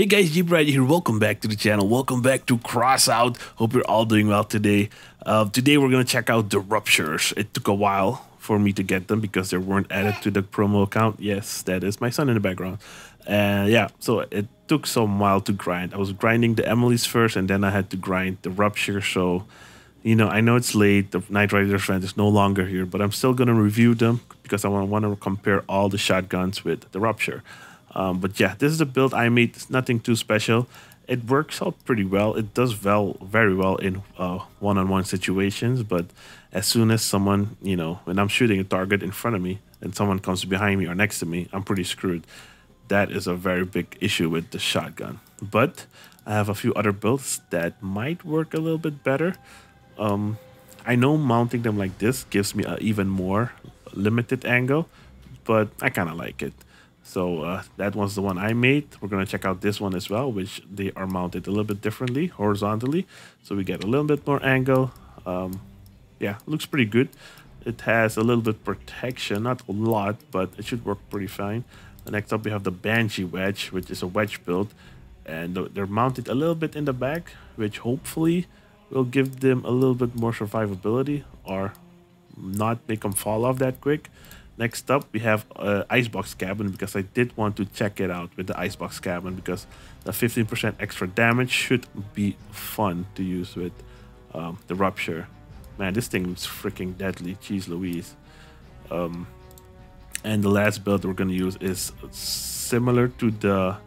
Hey guys, JBRider here. Welcome back to the channel. Welcome back to Crossout. Hope you're all doing well today. Uh, today we're gonna check out the ruptures. It took a while for me to get them because they weren't added to the promo account. Yes, that is my son in the background. And uh, yeah, so it took some while to grind. I was grinding the Emily's first, and then I had to grind the rupture. So, you know, I know it's late. The Knight Rider friend is no longer here, but I'm still gonna review them because I want to compare all the shotguns with the rupture. Um, but yeah, this is the build I made. It's nothing too special. It works out pretty well. It does well, very well in uh, one-on-one situations. But as soon as someone, you know, when I'm shooting a target in front of me and someone comes behind me or next to me, I'm pretty screwed. That is a very big issue with the shotgun. But I have a few other builds that might work a little bit better. Um, I know mounting them like this gives me an even more limited angle, but I kind of like it. So uh, that was the one I made. We're going to check out this one as well, which they are mounted a little bit differently, horizontally. So we get a little bit more angle. Um, yeah, looks pretty good. It has a little bit protection, not a lot, but it should work pretty fine. next up, we have the Banshee Wedge, which is a wedge build. And they're mounted a little bit in the back, which hopefully will give them a little bit more survivability or not make them fall off that quick. Next up, we have uh, Icebox Cabin because I did want to check it out with the Icebox Cabin because the 15% extra damage should be fun to use with um, the Rupture. Man, this thing is freaking deadly. Jeez Louise. Um, and the last build we're going to use is similar to the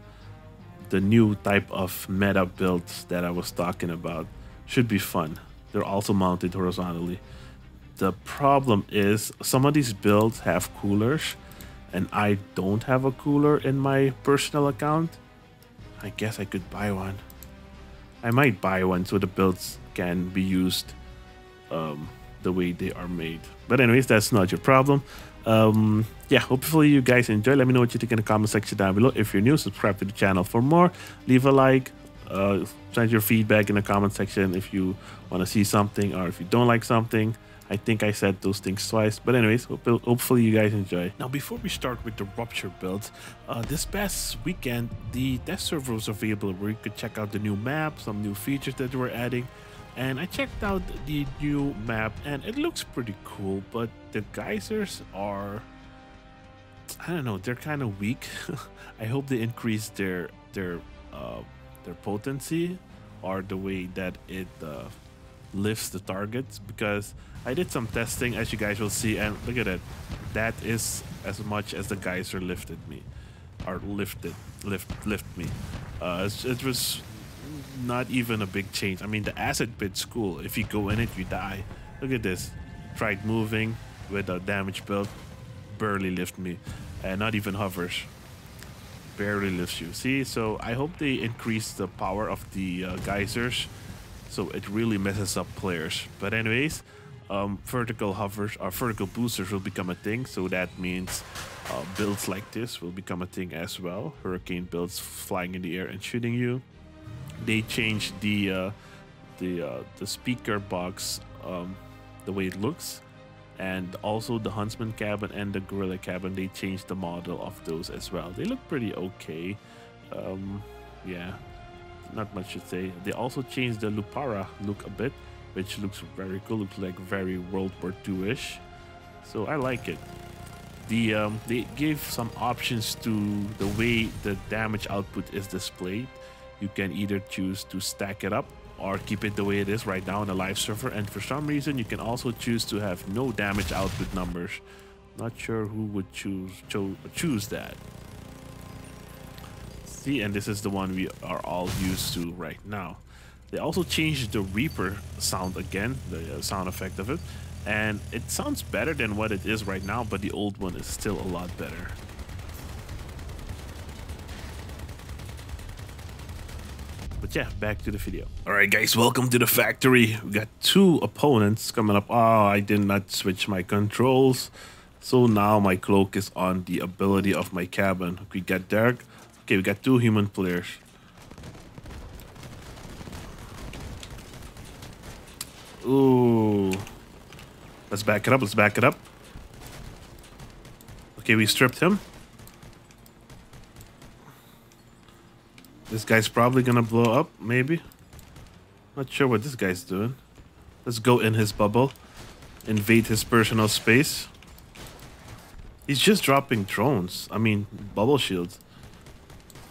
the new type of meta builds that I was talking about. Should be fun. They're also mounted horizontally. The problem is some of these builds have coolers and I don't have a cooler in my personal account. I guess I could buy one. I might buy one so the builds can be used um, the way they are made. But anyways, that's not your problem. Um, yeah, hopefully you guys enjoy. Let me know what you think in the comment section down below. If you're new, subscribe to the channel for more. Leave a like. Uh, send your feedback in the comment section if you want to see something or if you don't like something. I think I said those things twice. But anyways, hopefully you guys enjoy. Now, before we start with the Rupture builds, uh, this past weekend, the test server was available where you could check out the new map, some new features that they were adding. And I checked out the new map and it looks pretty cool, but the geysers are... I don't know, they're kind of weak. I hope they increase their their uh, their potency or the way that it uh, lifts the targets because I did some testing as you guys will see and look at it. That is as much as the geyser lifted me or lifted lift lift me. Uh, it was not even a big change. I mean the acid pit's cool. If you go in it you die. Look at this. Tried moving with a damage build barely lift me and not even hovers. Barely lifts you. See so I hope they increase the power of the uh, geysers so it really messes up players. But anyways, um, vertical hovers or vertical boosters will become a thing. So that means uh, builds like this will become a thing as well. Hurricane builds flying in the air and shooting you. They changed the uh, the uh, the speaker box, um, the way it looks, and also the huntsman cabin and the gorilla cabin. They changed the model of those as well. They look pretty okay. Um, yeah, not much to say. They also changed the Lupara look a bit, which looks very cool. Looks like very World War II-ish. So I like it. The um, they gave some options to the way the damage output is displayed. You can either choose to stack it up or keep it the way it is right now on the live server. And for some reason, you can also choose to have no damage output numbers. Not sure who would choose cho choose that and this is the one we are all used to right now. They also changed the Reaper sound again, the uh, sound effect of it, and it sounds better than what it is right now, but the old one is still a lot better. But yeah, back to the video. Alright guys, welcome to the factory. We got two opponents coming up. Oh, I did not switch my controls. So now my cloak is on the ability of my cabin. We got Derek Okay, we got two human players. Ooh. Let's back it up. Let's back it up. Okay, we stripped him. This guy's probably gonna blow up, maybe. Not sure what this guy's doing. Let's go in his bubble. Invade his personal space. He's just dropping drones. I mean, bubble shields.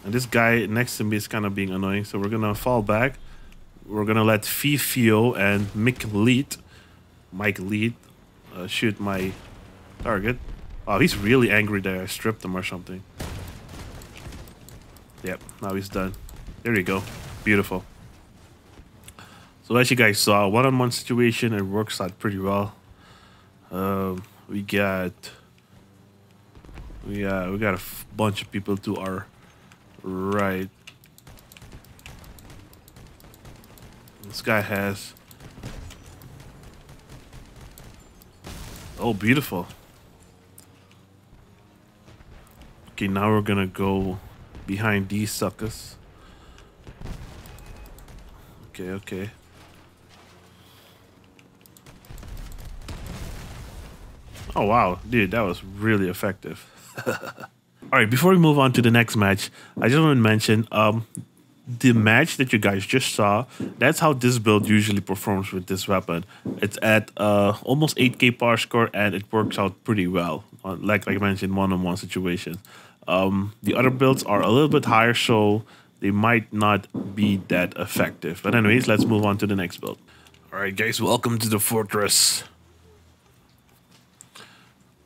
And this guy next to me is kind of being annoying, so we're gonna fall back. We're gonna let Fifio and Mick Lead, Mike Lead, uh, shoot my target. Oh, he's really angry that I stripped him or something. Yep, now he's done. There you go. Beautiful. So as you guys saw, one-on-one -on -one situation, it works out pretty well. Um, we got we uh we got a bunch of people to our right. This guy has oh beautiful. Okay, now we're gonna go behind these suckers. Okay, okay. Oh wow, dude, that was really effective. All right, before we move on to the next match, I just want to mention um, the match that you guys just saw. That's how this build usually performs with this weapon. It's at uh, almost 8k power score, and it works out pretty well. Like like I mentioned, one-on-one situations. Um, the other builds are a little bit higher, so they might not be that effective. But anyways, let's move on to the next build. All right, guys, welcome to the fortress.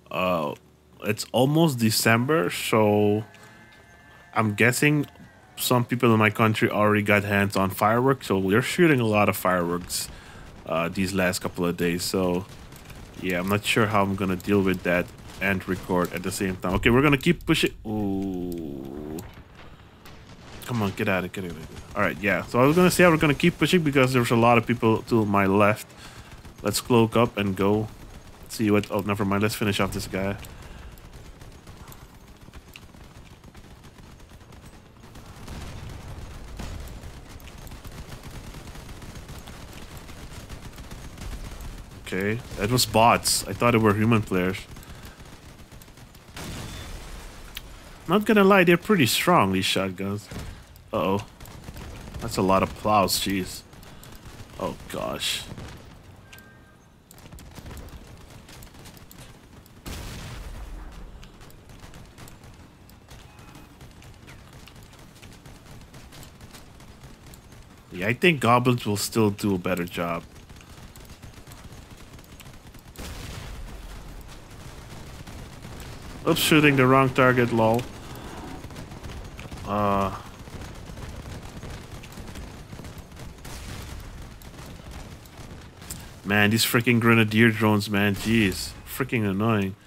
Uh, it's almost December, so I'm guessing some people in my country already got hands on fireworks. So we're shooting a lot of fireworks uh, these last couple of days. So yeah, I'm not sure how I'm gonna deal with that and record at the same time. Okay, we're gonna keep pushing. Ooh. Come on, get out of it, get out of it. All right, yeah. So I was gonna say we're gonna keep pushing because there's a lot of people to my left. Let's cloak up and go. See what? Oh, never mind. Let's finish off this guy. Okay, that was bots. I thought it were human players. Not gonna lie, they're pretty strong, these shotguns. Uh oh That's a lot of plows, jeez. Oh gosh. Yeah, I think goblins will still do a better job. Oops, shooting the wrong target, lol. Uh... Man, these freaking grenadier drones, man, jeez. Freaking annoying.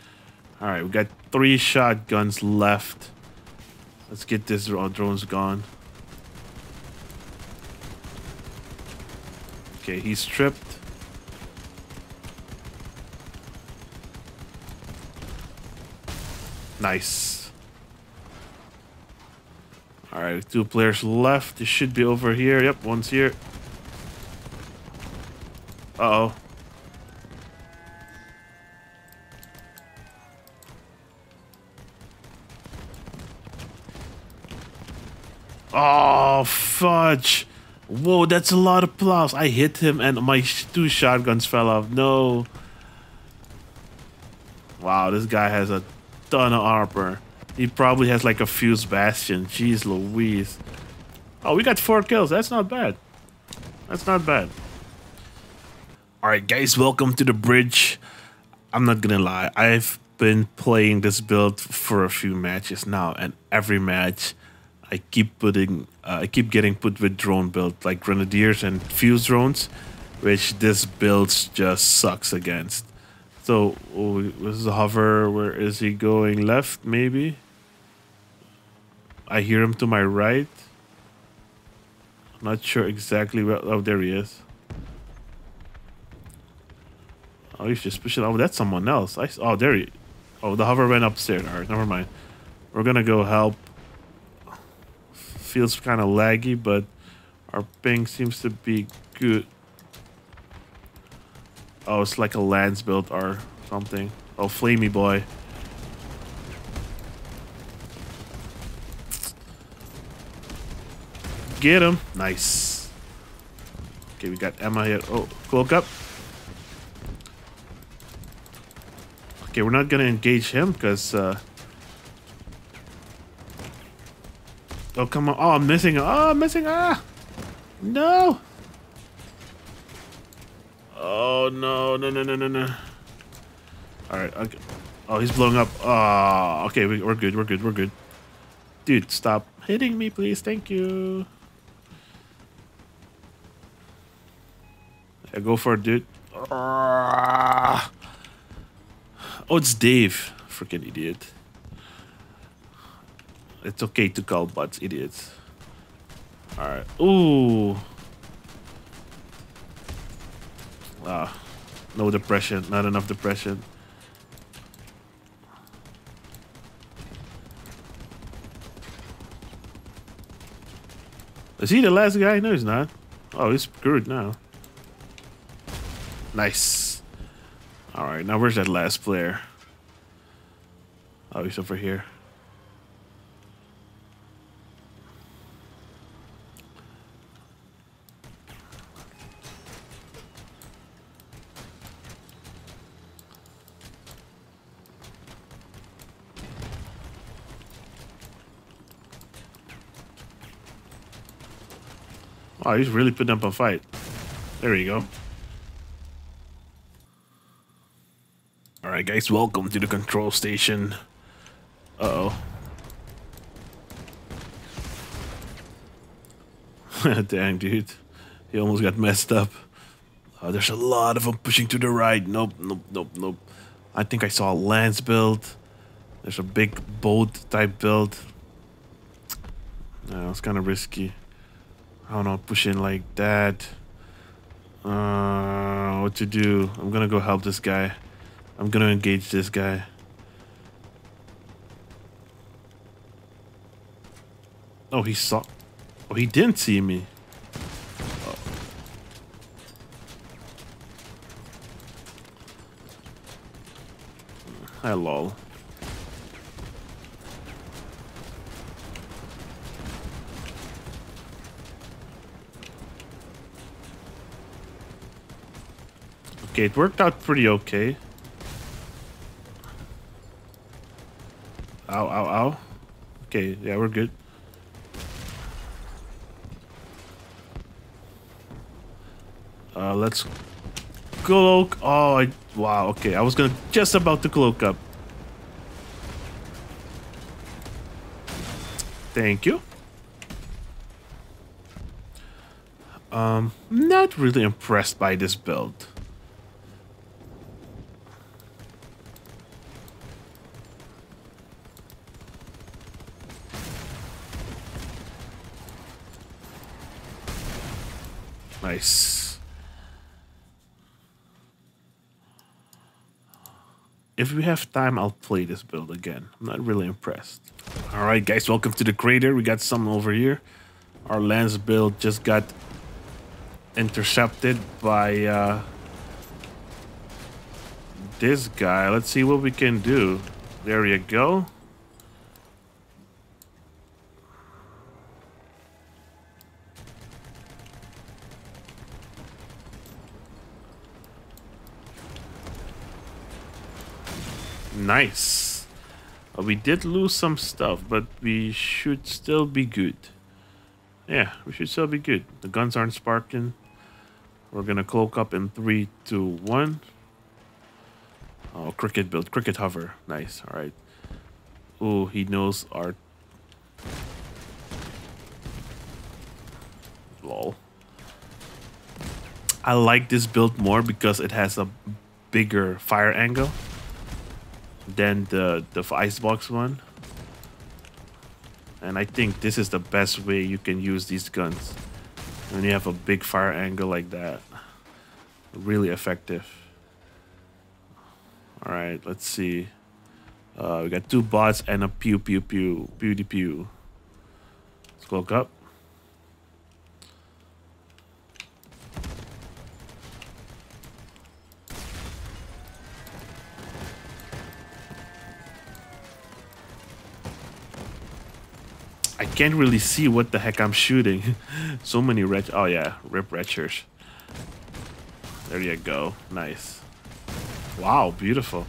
Alright, we got three shotguns left. Let's get this drones gone. Okay, he's stripped. Nice. Alright, two players left. They should be over here. Yep, one's here. Uh-oh. Oh, fudge. Whoa, that's a lot of plows. I hit him and my two shotguns fell off. No. Wow, this guy has a ton of armor. He probably has like a fused bastion. Jeez Louise. Oh, we got four kills. That's not bad. That's not bad. Alright guys, welcome to the bridge. I'm not gonna lie. I've been playing this build for a few matches now. And every match, I keep putting... Uh, I keep getting put with drone build. Like grenadiers and fuse drones. Which this build just sucks against. So, oh, this is a hover. Where is he going? Left, maybe? I hear him to my right. Not sure exactly where. Oh, there he is. Oh, he's just pushing. Oh, that's someone else. I, oh, there he. Oh, the hover went upstairs. All right, never mind. We're gonna go help. Feels kind of laggy, but our ping seems to be good. Oh, it's like a lance build or something. Oh, Flamey Boy. Get him. Nice. Okay, we got Emma here. Oh, cloak up. Okay, we're not gonna engage him because. Uh... Oh come on! Oh, I'm missing. Oh, I'm missing. Ah, no. Oh no! No! No! No! No! No! All right. Okay. Oh, he's blowing up. Oh, okay. We, we're good. We're good. We're good. Dude, stop hitting me, please. Thank you. I go for it, dude. Ah. Oh, it's Dave. Freaking idiot. It's okay to call bots idiots. Alright. Ooh. Ah. No depression. Not enough depression. Is he the last guy? No, he's not. Oh, he's screwed now. Nice. Alright, now where's that last player? Oh, he's over here. Oh, he's really putting up a fight. There you go. Alright guys, welcome to the control station. Uh-oh. Damn, dude. He almost got messed up. Uh, there's a lot of them pushing to the right. Nope, nope, nope, nope. I think I saw a lance build. There's a big boat type build. No, it's kind of risky. I don't know, push in like that. Uh, what to do? I'm gonna go help this guy. I'm gonna engage this guy. Oh, he saw. Oh, he didn't see me. Oh. Hi, lol. Okay, it worked out pretty okay. Ow, ow, ow. Okay, yeah, we're good. Uh, let's cloak. Oh, I, wow, okay. I was gonna just about to cloak up. Thank you. Um, not really impressed by this build. Nice. If we have time, I'll play this build again. I'm not really impressed. Alright guys, welcome to the crater. We got some over here. Our lance build just got intercepted by uh, this guy. Let's see what we can do. There you go. Nice. Uh, we did lose some stuff, but we should still be good. Yeah, we should still be good. The guns aren't sparking. We're gonna cloak up in three, two, one. Oh, cricket build, cricket hover. Nice. All right. Oh, he knows our. Lol. I like this build more because it has a bigger fire angle than the the icebox one. And I think this is the best way you can use these guns. When you have a big fire angle like that. Really effective. Alright, let's see. Uh, we got two bots and a pew pew pew. Pewdy pew. Let's cloak up. I can't really see what the heck I'm shooting. so many red. Oh yeah, rip retchers. There you go. Nice. Wow, beautiful.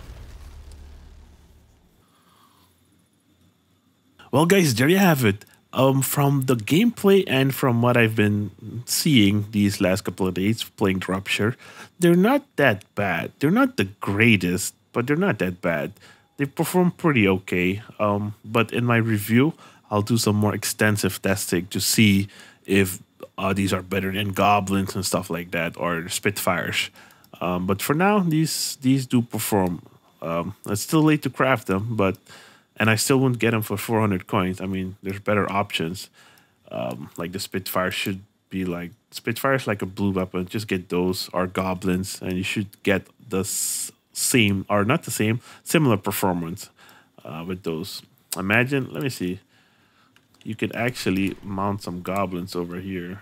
Well, guys, there you have it. Um, from the gameplay and from what I've been seeing these last couple of days playing Rupture, they're not that bad. They're not the greatest, but they're not that bad. They perform pretty okay. Um, but in my review, I'll do some more extensive testing to see if uh, these are better than goblins and stuff like that or spitfires. Um, but for now, these these do perform. Um, it's still late to craft them, but and I still wouldn't get them for 400 coins. I mean, there's better options. Um, like the Spitfire should be like Spitfire is like a blue weapon. Just get those or goblins, and you should get the same or not the same, similar performance uh, with those. Imagine, let me see you could actually mount some goblins over here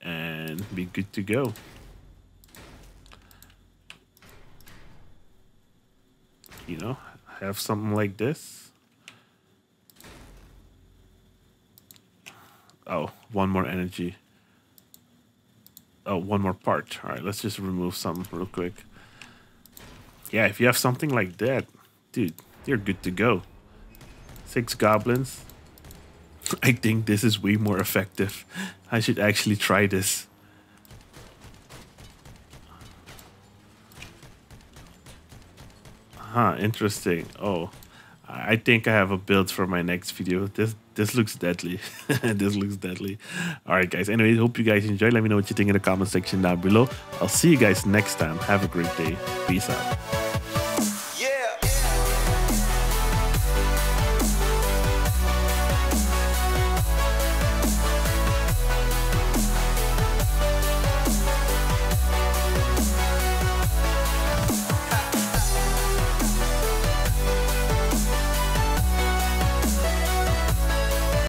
and be good to go. You know, have something like this. Oh, one more energy. Oh, one more part. All right, let's just remove some real quick. Yeah, if you have something like that, dude, you're good to go. Six goblins. I think this is way more effective. I should actually try this. Huh, interesting. Oh, I think I have a build for my next video. This this looks deadly. this looks deadly. All right, guys. Anyway, hope you guys enjoyed. Let me know what you think in the comment section down below. I'll see you guys next time. Have a great day. Peace out.